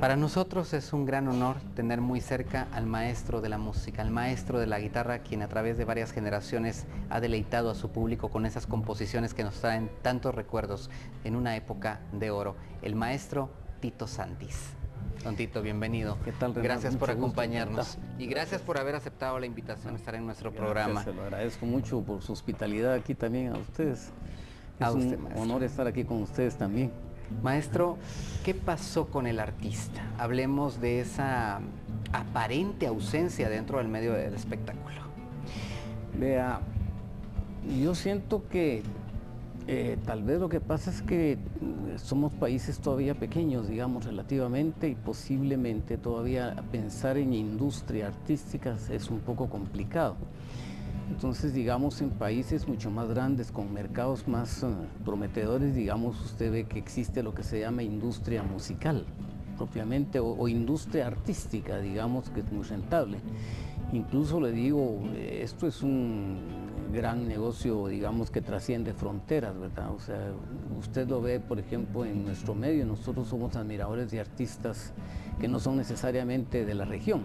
Para nosotros es un gran honor tener muy cerca al maestro de la música, al maestro de la guitarra, quien a través de varias generaciones ha deleitado a su público con esas composiciones que nos traen tantos recuerdos en una época de oro, el maestro Tito Santis. Don Tito, bienvenido. ¿Qué tal, Renato? Gracias por Mucho gusto, acompañarnos y gracias por haber aceptado la invitación a estar en nuestro Gracias, programa. Se lo agradezco mucho por su hospitalidad aquí también a ustedes. Es A usted, un maestro. honor estar aquí con ustedes también. Maestro, ¿qué pasó con el artista? Hablemos de esa aparente ausencia dentro del medio del espectáculo. Vea, yo siento que eh, tal vez lo que pasa es que mm, somos países todavía pequeños, digamos, relativamente, y posiblemente todavía pensar en industria artística es un poco complicado. Entonces, digamos, en países mucho más grandes, con mercados más eh, prometedores, digamos, usted ve que existe lo que se llama industria musical, propiamente, o, industria artística, digamos, que es muy rentable. Incluso le digo, eh, esto es un gran negocio, digamos, que trasciende fronteras, ¿verdad? O sea, usted lo ve, por ejemplo, en nuestro medio, nosotros somos admiradores de artistas que no son necesariamente de la región,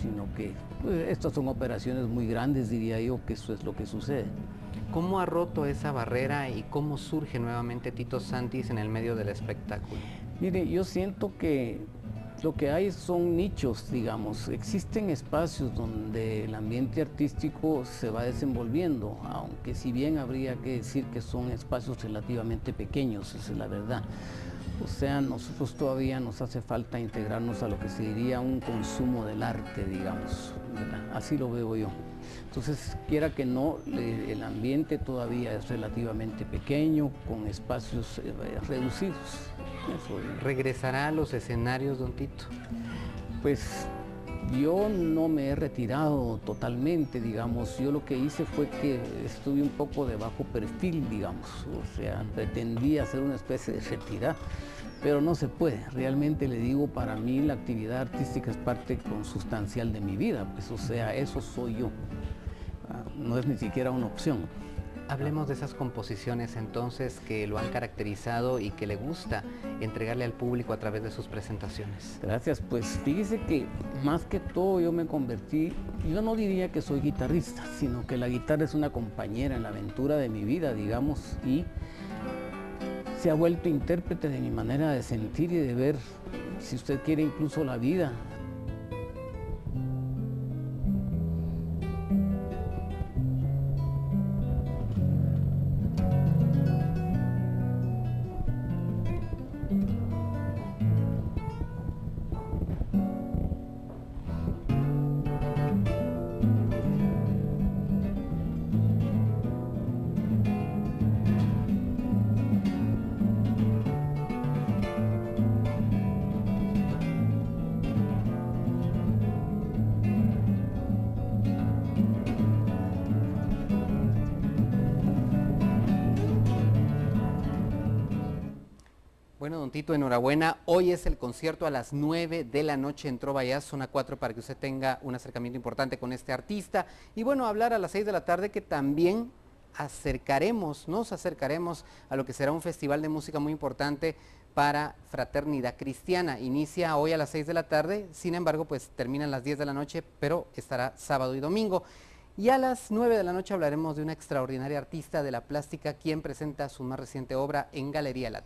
sino que pues, estas son operaciones muy grandes, diría yo, que eso es lo que sucede. ¿Cómo ha roto esa barrera y cómo surge nuevamente Tito Santis en el medio del espectáculo? Mire, yo siento que lo que hay son nichos, digamos. Existen espacios donde el ambiente artístico se va desenvolviendo, aunque si bien habría que decir que son espacios relativamente pequeños, esa es la verdad. O sea, nosotros todavía nos hace falta integrarnos a lo que se diría un consumo del arte, digamos. ¿verdad? Así lo veo yo. Entonces, quiera que no, el ambiente todavía es relativamente pequeño, con espacios eh, reducidos. Eso, ¿Regresará a los escenarios, don Tito? pues yo no me he retirado totalmente, digamos. Yo lo que hice fue que estuve un poco de bajo perfil, digamos. O sea, pretendía hacer una especie de retirada, pero no se puede. Realmente le digo, para mí la actividad artística es parte consustancial de mi vida. Pues, o sea, eso soy yo. Ah, No es ni siquiera una opción. Hablemos de esas composiciones entonces que lo han caracterizado y que le gusta entregarle al público a través de sus presentaciones. Gracias, pues fíjese que más que todo yo me convertí, yo no diría que soy guitarrista, sino que la guitarra es una compañera en la aventura de mi vida, digamos, y se ha vuelto intérprete de mi manera de sentir y de ver, si usted quiere, incluso la vida. Tito, enhorabuena. Hoy es el concierto a las 9 de la noche en Trova zona 4, para que usted tenga un acercamiento importante con este artista. Y bueno, hablar a las 6 de la tarde que también acercaremos, nos acercaremos a lo que será un festival de música muy importante para Fraternidad Cristiana. Inicia hoy a las 6 de la tarde, sin embargo, pues termina a las 10 de la noche, pero estará sábado y domingo. Y a las 9 de la noche hablaremos de una extraordinaria artista de la plástica, quien presenta su más reciente obra en Galería El.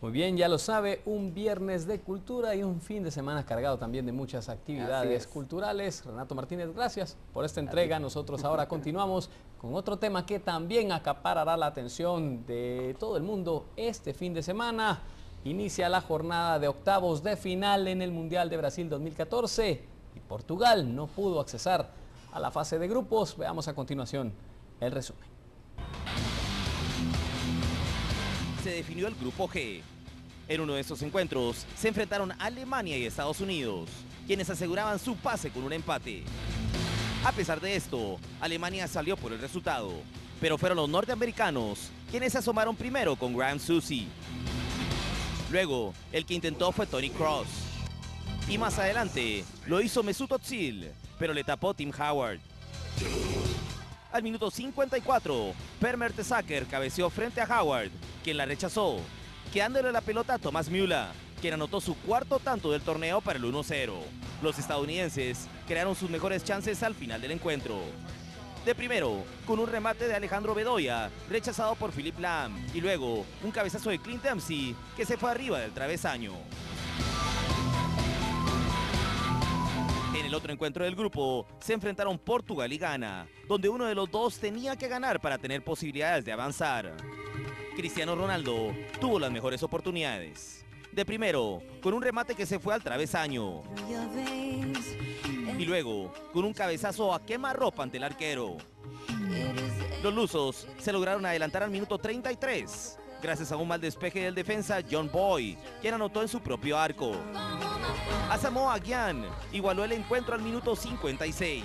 Muy bien, ya lo sabe, un viernes de cultura y un fin de semana cargado también de muchas actividades es. culturales. Renato Martínez, gracias por esta entrega. Nosotros ahora continuamos con otro tema que también acaparará la atención de todo el mundo este fin de semana. Inicia la jornada de octavos de final en el Mundial de Brasil 2014 y Portugal no pudo accesar a la fase de grupos. Veamos a continuación el resumen. se definió el Grupo G. En uno de estos encuentros se enfrentaron Alemania y Estados Unidos, quienes aseguraban su pase con un empate. A pesar de esto, Alemania salió por el resultado, pero fueron los norteamericanos quienes se asomaron primero con Graham Susie. Luego, el que intentó fue Tony Cross. Y más adelante, lo hizo Mesut Özil, pero le tapó Tim Howard. Al minuto 54, Per Mertesacker cabeceó frente a Howard, quien la rechazó, quedándole la pelota a Thomas Müller, quien anotó su cuarto tanto del torneo para el 1-0. Los estadounidenses crearon sus mejores chances al final del encuentro. De primero, con un remate de Alejandro Bedoya, rechazado por Philip Lam, y luego un cabezazo de Clint Dempsey, que se fue arriba del travesaño. En el otro encuentro del grupo, se enfrentaron Portugal y Ghana, donde uno de los dos tenía que ganar para tener posibilidades de avanzar. Cristiano Ronaldo tuvo las mejores oportunidades. De primero, con un remate que se fue al travesaño. Y luego, con un cabezazo a quemarropa ante el arquero. Los lusos se lograron adelantar al minuto 33, gracias a un mal despeje del defensa John Boy, quien anotó en su propio arco. Asamoah Gyan igualó el encuentro al minuto 56.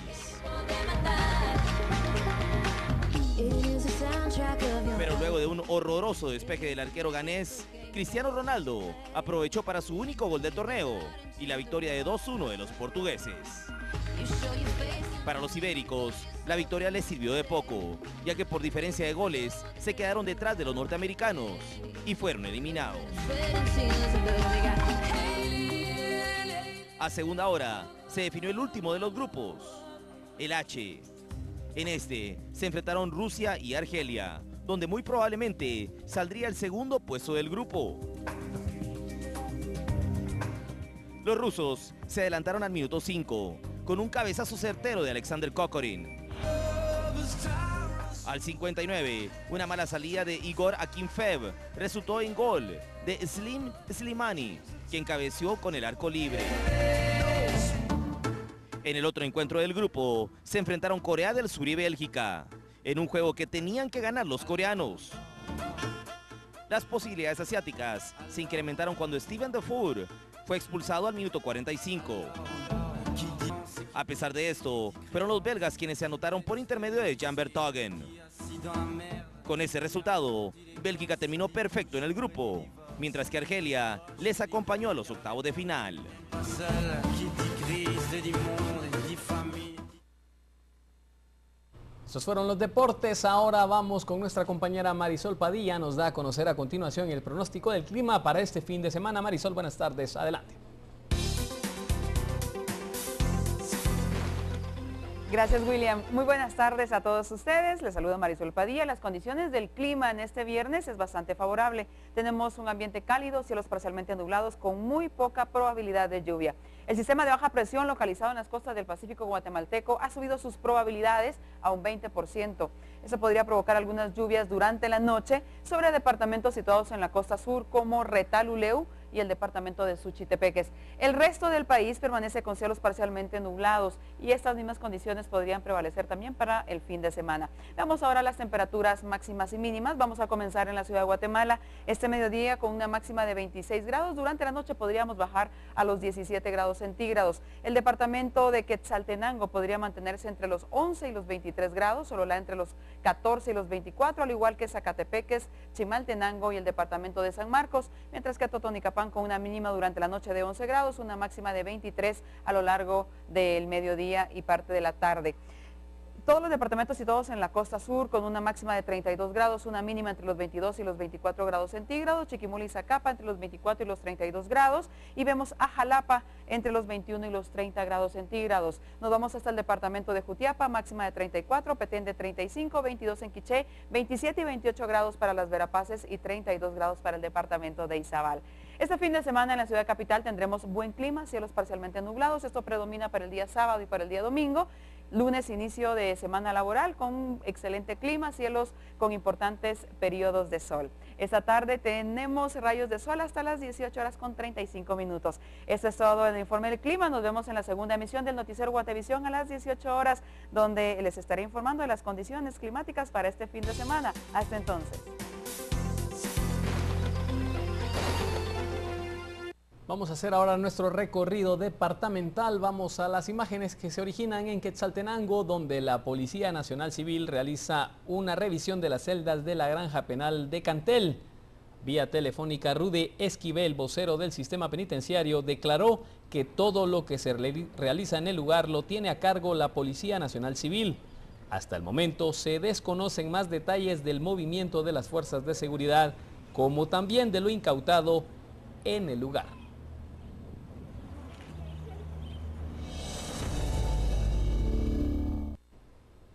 De un horroroso despeje del arquero ganés, Cristiano Ronaldo aprovechó para su único gol del torneo y la victoria de 2-1 de los portugueses. Para los ibéricos, la victoria les sirvió de poco, ya que por diferencia de goles se quedaron detrás de los norteamericanos y fueron eliminados. A segunda hora se definió el último de los grupos, el H. En este se enfrentaron Rusia y Argelia, donde muy probablemente saldría el segundo puesto del grupo. Los rusos se adelantaron al minuto 5 con un cabezazo certero de Alexander Kokorin. Al 59, una mala salida de Igor Akinfev resultó en gol de Slim Slimani, quien cabeció con el arco libre. En el otro encuentro del grupo, se enfrentaron Corea del Sur y Bélgica, en un juego que tenían que ganar los coreanos. Las posibilidades asiáticas se incrementaron cuando Steven Defour fue expulsado al minuto 45. A pesar de esto, fueron los belgas quienes se anotaron por intermedio de Jan Bertogen. Con ese resultado, Bélgica terminó perfecto en el grupo, mientras que Argelia les acompañó a los octavos de final. Estos fueron los deportes. Ahora vamos con nuestra compañera Marisol Padilla. Nos da a conocer a continuación el pronóstico del clima para este fin de semana. Marisol, buenas tardes. Adelante. Gracias, William. Muy buenas tardes a todos ustedes. Les saludo Marisol Padilla. Las condiciones del clima en este viernes es bastante favorable. Tenemos un ambiente cálido, cielos parcialmente nublados con muy poca probabilidad de lluvia. El sistema de baja presión localizado en las costas del Pacífico guatemalteco ha subido sus probabilidades a un 20%. Eso podría provocar algunas lluvias durante la noche sobre departamentos situados en la costa sur como Retaluleu, y el departamento de Suchitepeques. El resto del país permanece con cielos parcialmente nublados y estas mismas condiciones podrían prevalecer también para el fin de semana. Vamos ahora a las temperaturas máximas y mínimas. Vamos a comenzar en la ciudad de Guatemala este mediodía con una máxima de 26 grados. Durante la noche podríamos bajar a los 17 grados centígrados. El departamento de Quetzaltenango podría mantenerse entre los 11 y los 23 grados, solo la entre los 14 y los 24, al igual que Zacatepeques, Chimaltenango y el departamento de San Marcos, mientras que Totonicapán con una mínima durante la noche de 11 grados, una máxima de 23 a lo largo del mediodía y parte de la tarde todos los departamentos situados en la costa sur con una máxima de 32 grados, una mínima entre los 22 y los 24 grados centígrados, Chiquimula y Zacapa entre los 24 y los 32 grados y vemos a Jalapa entre los 21 y los 30 grados centígrados. Nos vamos hasta el departamento de Jutiapa, máxima de 34, Petén de 35, 22 en Quiché, 27 y 28 grados para las Verapaces y 32 grados para el departamento de Izabal. Este fin de semana en la ciudad capital tendremos buen clima, cielos parcialmente nublados, esto predomina para el día sábado y para el día domingo. Lunes, inicio de semana laboral con excelente clima, cielos con importantes periodos de sol. Esta tarde tenemos rayos de sol hasta las 18 horas con 35 minutos. Esto es todo en el informe del clima. Nos vemos en la segunda emisión del noticiero Guatevisión a las 18 horas, donde les estaré informando de las condiciones climáticas para este fin de semana. Hasta entonces. Vamos a hacer ahora nuestro recorrido departamental. Vamos a las imágenes que se originan en Quetzaltenango, donde la Policía Nacional Civil realiza una revisión de las celdas de la Granja Penal de Cantel. Vía telefónica, Rudy Esquivel, vocero del sistema penitenciario, declaró que todo lo que se realiza en el lugar lo tiene a cargo la Policía Nacional Civil. Hasta el momento se desconocen más detalles del movimiento de las fuerzas de seguridad, como también de lo incautado en el lugar.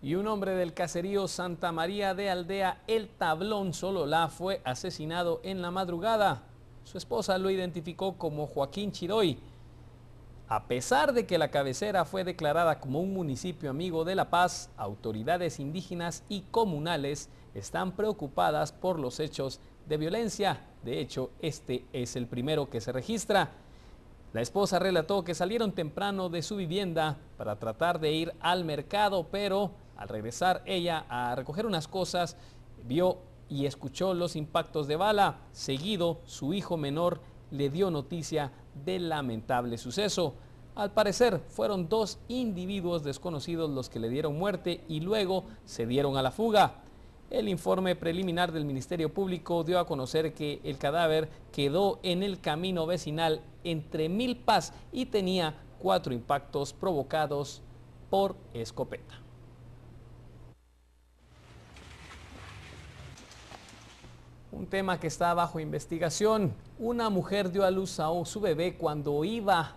Y un hombre del caserío Santa María de Aldea El Tablón Sololá fue asesinado en la madrugada. Su esposa lo identificó como Joaquín Chiroy. A pesar de que la cabecera fue declarada como un municipio amigo de La Paz, autoridades indígenas y comunales están preocupadas por los hechos de violencia. De hecho, este es el primero que se registra. La esposa relató que salieron temprano de su vivienda para tratar de ir al mercado, pero al regresar ella a recoger unas cosas, vio y escuchó los impactos de bala. Seguido, su hijo menor le dio noticia del lamentable suceso. Al parecer fueron dos individuos desconocidos los que le dieron muerte y luego se dieron a la fuga. El informe preliminar del Ministerio Público dio a conocer que el cadáver quedó en el camino vecinal entre Milpas y tenía cuatro impactos provocados por escopeta. Un tema que está bajo investigación. Una mujer dio a luz a su bebé cuando iba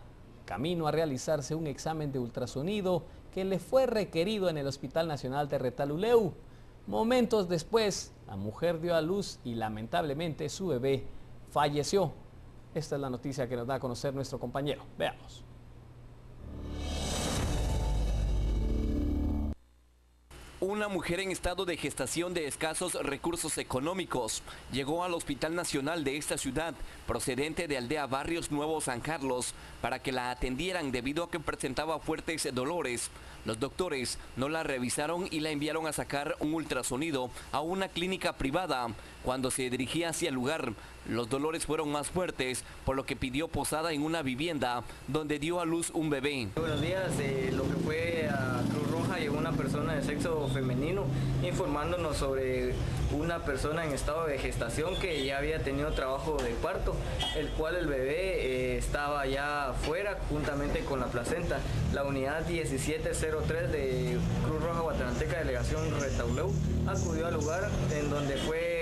camino a realizarse un examen de ultrasonido que le fue requerido en el Hospital Nacional de Retaluleu. Momentos después, la mujer dio a luz y lamentablemente su bebé falleció. Esta es la noticia que nos da a conocer nuestro compañero. Veamos. Una mujer en estado de gestación de escasos recursos económicos llegó al Hospital Nacional de esta ciudad, procedente de Aldea Barrios Nuevo San Carlos, para que la atendieran debido a que presentaba fuertes dolores. Los doctores no la revisaron y la enviaron a sacar un ultrasonido a una clínica privada. Cuando se dirigía hacia el lugar, los dolores fueron más fuertes, por lo que pidió posada en una vivienda donde dio a luz un bebé. Buenos días, eh, lo que fue a Cruz Roja llegó una persona de sexo femenino informándonos sobre una persona en estado de gestación que ya había tenido trabajo de parto, el cual el bebé eh, estaba ya fuera juntamente con la placenta. La unidad 1703 de Cruz Roja Guatemalteca, delegación Retauleu, acudió al lugar en donde fue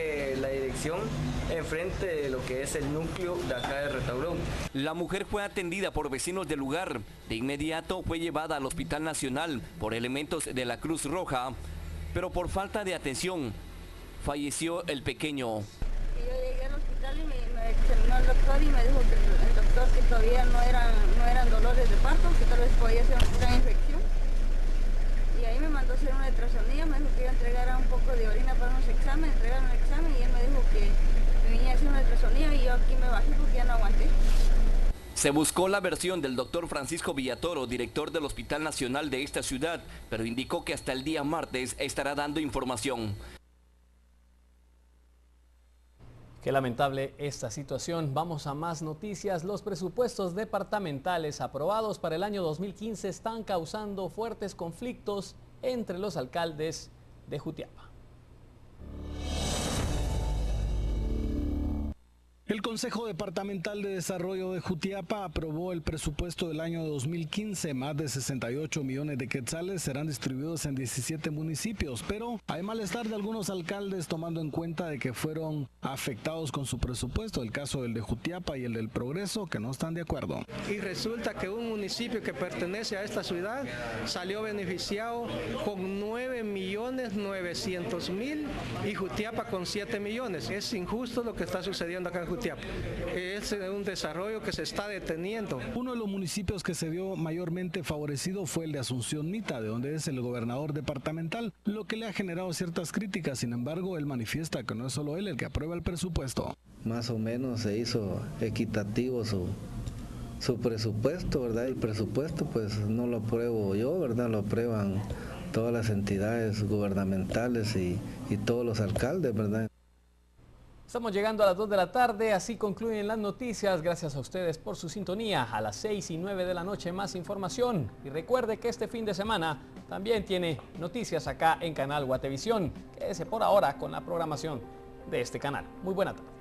dirección enfrente de lo que es el núcleo de acá de Retauleu. La mujer fue atendida por vecinos del lugar. De inmediato fue llevada al Hospital Nacional por elementos de la Cruz Roja, pero por falta de atención falleció el pequeño. yo llegué al hospital y me, me examinó el doctor y me dijo que el, doctor que todavía no eran, no eran dolores de parto, que tal vez podía ser una infección. Y ahí me mandó a hacer una ultrasonía, me dijo que iba a entregar un poco de orina para unos exámenes, entregaron el examen y él me dijo que me venía a hacer una ultrasonía y yo aquí me bajé porque ya no aguanté. Se buscó la versión del doctor Francisco Villatoro, director del Hospital Nacional de esta ciudad, pero indicó que hasta el día martes estará dando información. Qué lamentable esta situación. Vamos a más noticias. Los presupuestos departamentales aprobados para el año 2015 están causando fuertes conflictos entre los alcaldes de Jutiapa. El Consejo Departamental de Desarrollo de Jutiapa aprobó el presupuesto del año 2015. Más de 68 millones de quetzales serán distribuidos en 17 municipios, pero hay malestar de algunos alcaldes tomando en cuenta de que fueron afectados con su presupuesto. El caso del de Jutiapa y el del Progreso, que no están de acuerdo. Y resulta que un municipio que pertenece a esta ciudad salió beneficiado con 9 millones 900 mil y Jutiapa con 7 millones. Es injusto lo que está sucediendo acá en Jutiapa. Es un desarrollo que se está deteniendo. Uno de los municipios que se vio mayormente favorecido fue el de Asunción Mita, de donde es el gobernador departamental, lo que le ha generado ciertas críticas. Sin embargo, él manifiesta que no es solo él el que aprueba el presupuesto. Más o menos se hizo equitativo su, su presupuesto, ¿verdad? El presupuesto pues no lo apruebo yo, ¿verdad? Lo aprueban todas las entidades gubernamentales y, y todos los alcaldes, ¿verdad? Estamos llegando a las 2 de la tarde, así concluyen las noticias. Gracias a ustedes por su sintonía. A las 6 y 9 de la noche más información. Y recuerde que este fin de semana también tiene noticias acá en Canal Guatevisión. Quédese por ahora con la programación de este canal. Muy buena tarde.